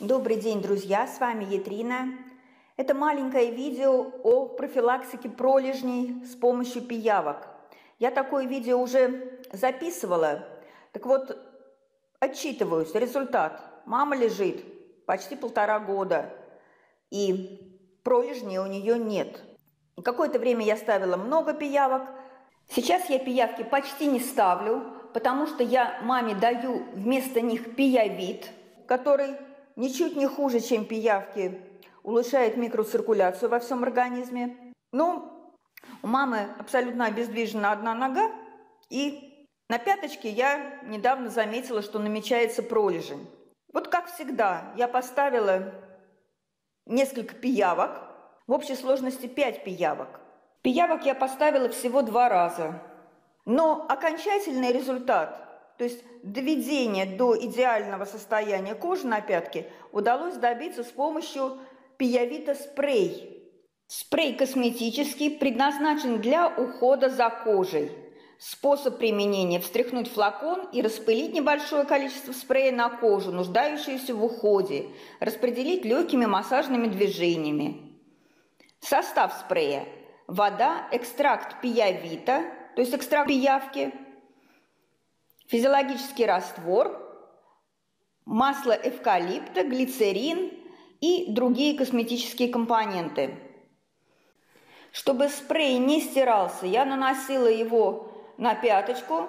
Добрый день, друзья! С вами Етрина. Это маленькое видео о профилактике пролежней с помощью пиявок. Я такое видео уже записывала. Так вот, отчитываюсь. Результат. Мама лежит почти полтора года, и пролежней у нее нет. Какое-то время я ставила много пиявок. Сейчас я пиявки почти не ставлю, потому что я маме даю вместо них пиявит, который ничуть не хуже, чем пиявки, улучшает микроциркуляцию во всем организме. Но у мамы абсолютно обездвижена одна нога, и на пяточке я недавно заметила, что намечается пролежень. Вот как всегда, я поставила несколько пиявок, в общей сложности 5 пиявок. Пиявок я поставила всего два раза. Но окончательный результат то есть доведение до идеального состояния кожи на пятке удалось добиться с помощью пиявита спрей. Спрей косметический предназначен для ухода за кожей. Способ применения – встряхнуть флакон и распылить небольшое количество спрея на кожу, нуждающуюся в уходе, распределить легкими массажными движениями. Состав спрея – вода, экстракт пиявита, то есть экстракт пиявки – физиологический раствор, масло эвкалипта, глицерин и другие косметические компоненты. Чтобы спрей не стирался, я наносила его на пяточку,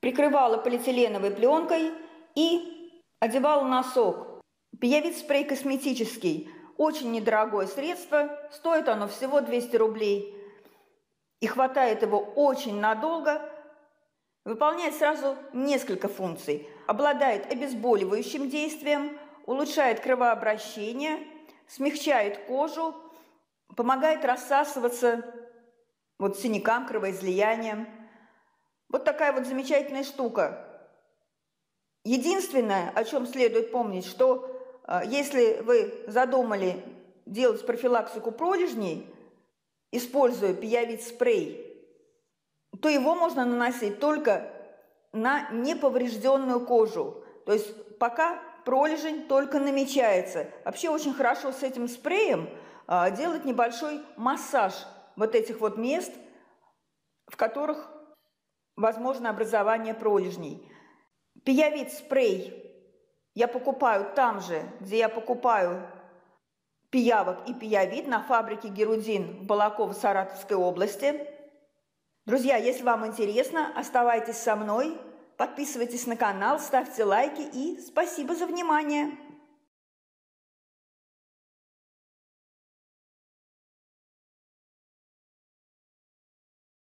прикрывала полиэтиленовой пленкой и одевала носок. Пиявит спрей косметический, очень недорогое средство, стоит оно всего 200 рублей. И хватает его очень надолго, Выполняет сразу несколько функций. Обладает обезболивающим действием, улучшает кровообращение, смягчает кожу, помогает рассасываться вот синякам, кровоизлияниям. Вот такая вот замечательная штука. Единственное, о чем следует помнить, что э, если вы задумали делать профилактику пролежней, используя пиявит спрей – то его можно наносить только на неповрежденную кожу. То есть пока пролежень только намечается. Вообще очень хорошо с этим спреем а, делать небольшой массаж вот этих вот мест, в которых возможно образование пролежней. Пиявит спрей я покупаю там же, где я покупаю пиявок и пиявит на фабрике Герудин в Балаково Саратовской области – Друзья, если вам интересно, оставайтесь со мной, подписывайтесь на канал, ставьте лайки и спасибо за внимание.